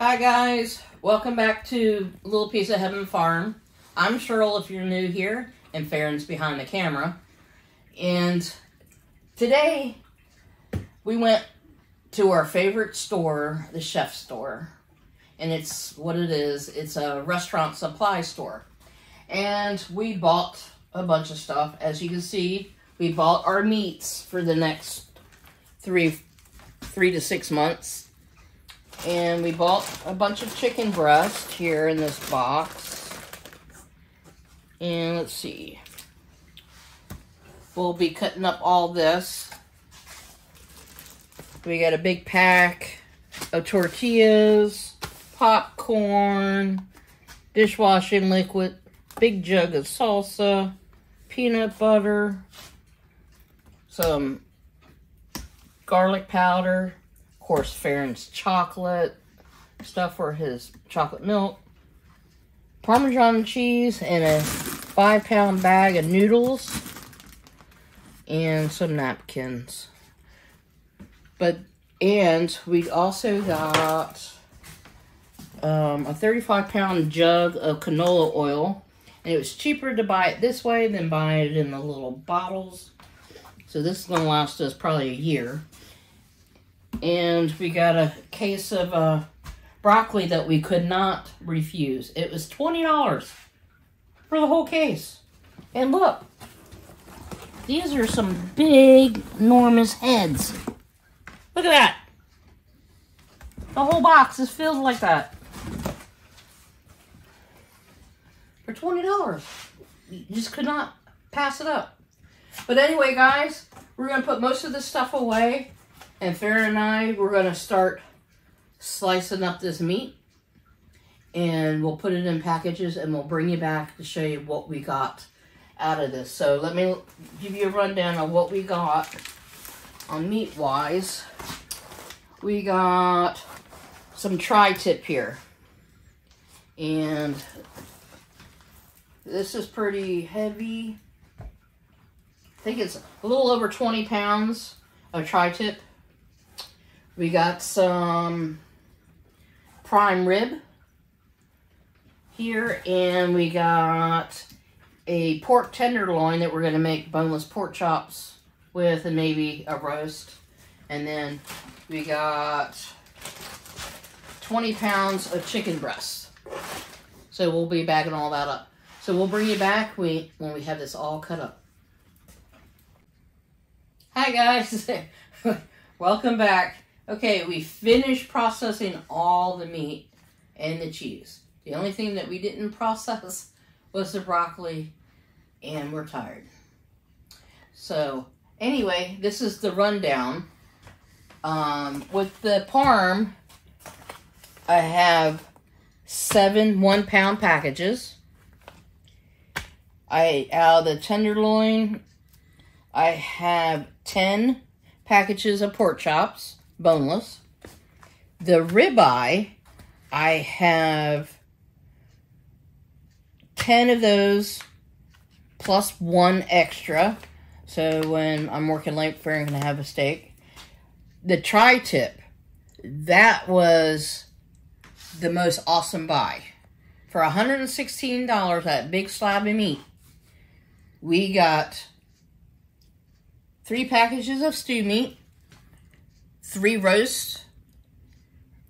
Hi guys, welcome back to Little Piece of Heaven Farm. I'm Cheryl if you're new here, and Farron's behind the camera. And today we went to our favorite store, the Chef Store. And it's what it is, it's a restaurant supply store. And we bought a bunch of stuff. As you can see, we bought our meats for the next three three to six months. And we bought a bunch of chicken breast here in this box. And let's see. We'll be cutting up all this. We got a big pack of tortillas, popcorn, dishwashing liquid, big jug of salsa, peanut butter, some garlic powder, course, Farron's chocolate, stuff for his chocolate milk, Parmesan cheese, and a five pound bag of noodles, and some napkins. But, and we also got um, a 35 pound jug of canola oil. And it was cheaper to buy it this way than buy it in the little bottles. So this is going to last us probably a year. And we got a case of uh, broccoli that we could not refuse. It was $20 for the whole case. And look, these are some big, enormous heads. Look at that. The whole box is filled like that. For $20. You just could not pass it up. But anyway, guys, we're going to put most of this stuff away. And Farron and I, we're going to start slicing up this meat. And we'll put it in packages and we'll bring you back to show you what we got out of this. So let me give you a rundown of what we got on meat-wise. We got some tri-tip here. And this is pretty heavy. I think it's a little over 20 pounds of tri-tip. We got some prime rib here, and we got a pork tenderloin that we're going to make boneless pork chops with, and maybe a roast. And then we got 20 pounds of chicken breast. So we'll be bagging all that up. So we'll bring you back when we have this all cut up. Hi guys, welcome back. Okay, we finished processing all the meat and the cheese. The only thing that we didn't process was the broccoli and we're tired. So anyway, this is the rundown. Um, with the parm, I have seven one pound packages. I out of the tenderloin, I have 10 packages of pork chops, boneless. The ribeye, I have 10 of those plus one extra. So when I'm working late, I'm going to have a steak. The tri-tip, that was the most awesome buy. For $116, that big slab of meat, we got three packages of stew meat, three roasts,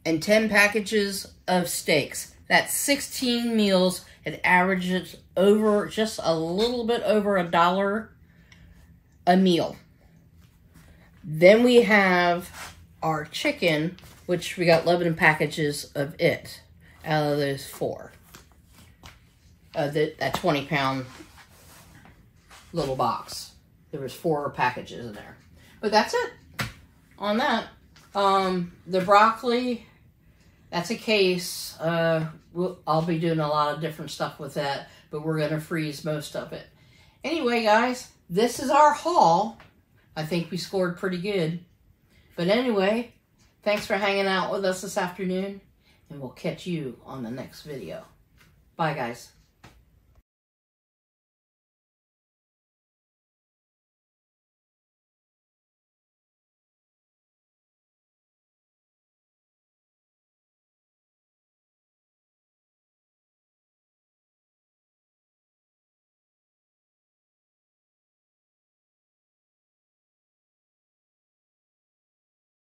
and 10 packages of steaks. That's 16 meals. It averages over just a little bit over a dollar a meal. Then we have our chicken, which we got 11 packages of it out of those four. Uh, the, that 20 pound little box. There was four packages in there. But that's it on that. Um, the broccoli, that's a case. Uh, we'll, I'll be doing a lot of different stuff with that, but we're going to freeze most of it. Anyway, guys, this is our haul. I think we scored pretty good. But anyway, thanks for hanging out with us this afternoon, and we'll catch you on the next video. Bye, guys.